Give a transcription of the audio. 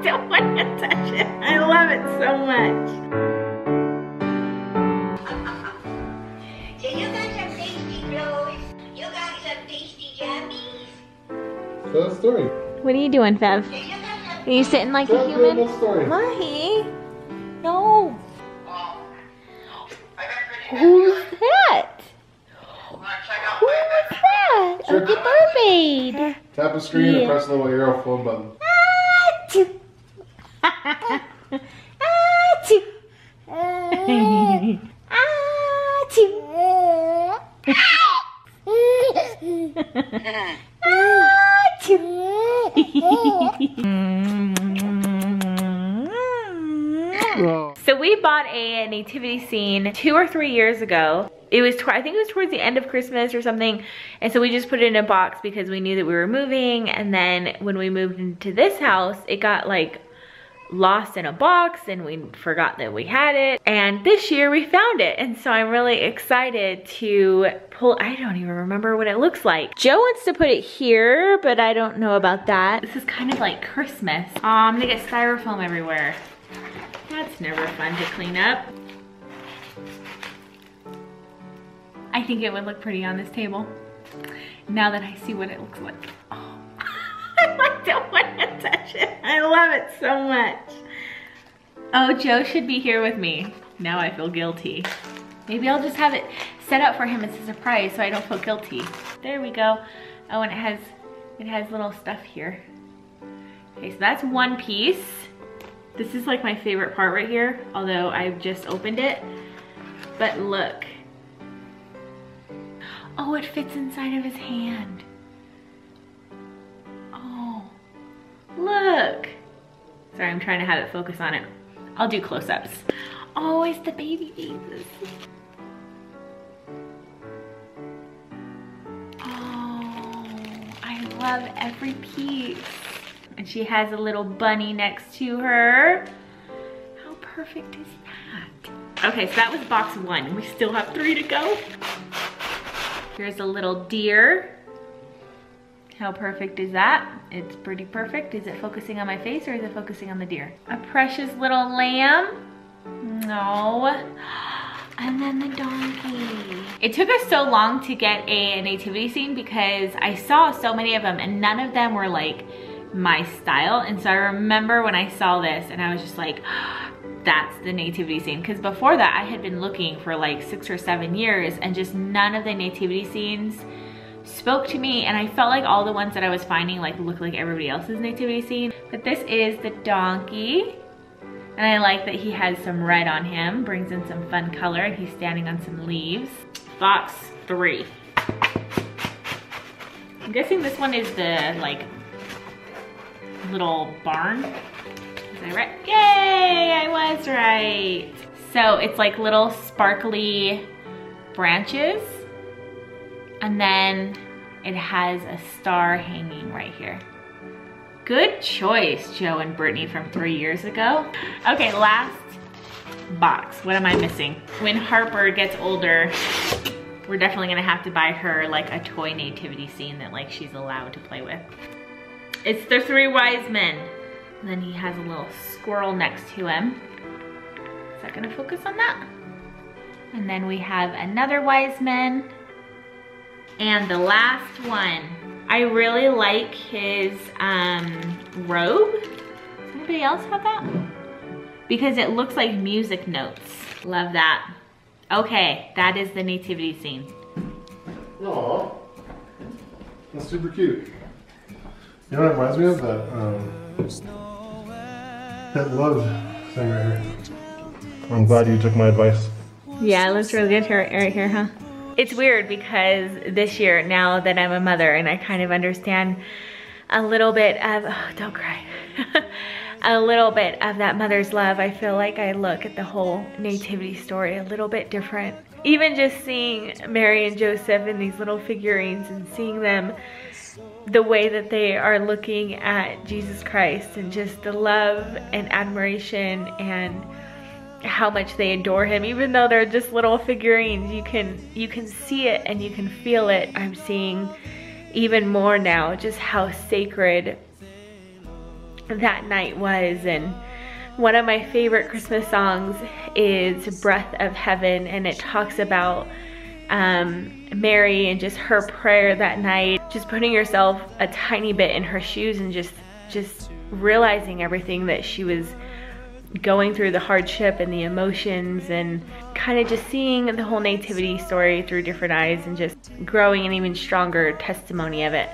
I don't want to touch it. I love it so much. So you got some tasty clothes. You got some tasty jammies. Tell the story. What are you doing, Fev? So you got some. Are you sitting like a Tell human? the story. Mahi? No. Oh, I got pretty Who's that? Wanna check out Who my that? Sure. Oogie Mermaid. Tap the screen Yeah. and press the little arrow phone button. So we bought a nativity scene two or three years ago. It was, I think it was towards the end of Christmas or something. And so we just put it in a box because we knew that we were moving. And then when we moved into this house, it got like lost in a box and we forgot that we had it. And this year we found it. And so I'm really excited to pull, I don't even remember what it looks like. Joe wants to put it here, but I don't know about that. This is kind of like Christmas. Oh, I'm gonna get styrofoam everywhere. That's never fun to clean up. I think it would look pretty on this table. Now that I see what it looks like. It. I love it so much. Oh, Joe should be here with me. Now I feel guilty. Maybe I'll just have it set up for him as a surprise so I don't feel guilty. There we go. Oh, and it has, it has little stuff here. Okay, so that's one piece. This is like my favorite part right here, although I've just opened it. But look. Oh, it fits inside of his hand. Sorry, I'm trying to have it focus on it. I'll do close-ups. Oh, it's the baby Jesus. Oh, I love every piece. And she has a little bunny next to her. How perfect is that? Okay, so that was box one. We still have three to go. Here's a little deer. How perfect is that? It's pretty perfect. Is it focusing on my face or is it focusing on the deer? A precious little lamb. No. And then the donkey. It took us so long to get a nativity scene because I saw so many of them and none of them were like my style. And so I remember when I saw this and I was just like, that's the nativity scene. Because before that, I had been looking for like six or seven years and just none of the nativity scenes spoke to me. And I felt like all the ones that I was finding like looked like everybody else's nativity scene. But this is the donkey. And I like that he has some red on him, brings in some fun color, and he's standing on some leaves. Box three. I'm guessing this one is the like little barn. Was I right? Yay, I was right. So it's like little sparkly branches. And then it has a star hanging right here. Good choice, Joe and Brittany from three years ago. Okay, last box. What am I missing? When Harper gets older, we're definitely gonna have to buy her like a toy nativity scene that like she's allowed to play with. It's the three wise men. And then he has a little squirrel next to him. Is that gonna focus on that? And then we have another wise man. And the last one. I really like his um, robe. Does anybody else have that? Because it looks like music notes. Love that. Okay, that is the nativity scene. Aw. That's super cute. You know what it reminds me of? That, um, that love thing right here. I'm glad you took my advice. Yeah, it looks really good here, right here, huh? It's weird because this year, now that I'm a mother and I kind of understand a little bit of, oh, don't cry. a little bit of that mother's love, I feel like I look at the whole nativity story a little bit different. Even just seeing Mary and Joseph in these little figurines and seeing them the way that they are looking at Jesus Christ and just the love and admiration and how much they adore him. Even though they're just little figurines you can you can see it and you can feel it. I'm seeing even more now just how sacred that night was. And one of my favorite Christmas songs is Breath of Heaven and it talks about um, Mary and just her prayer that night, just putting yourself a tiny bit in her shoes and just just realizing everything that she was going through the hardship and the emotions and kind of just seeing the whole nativity story through different eyes and just growing an even stronger testimony of it.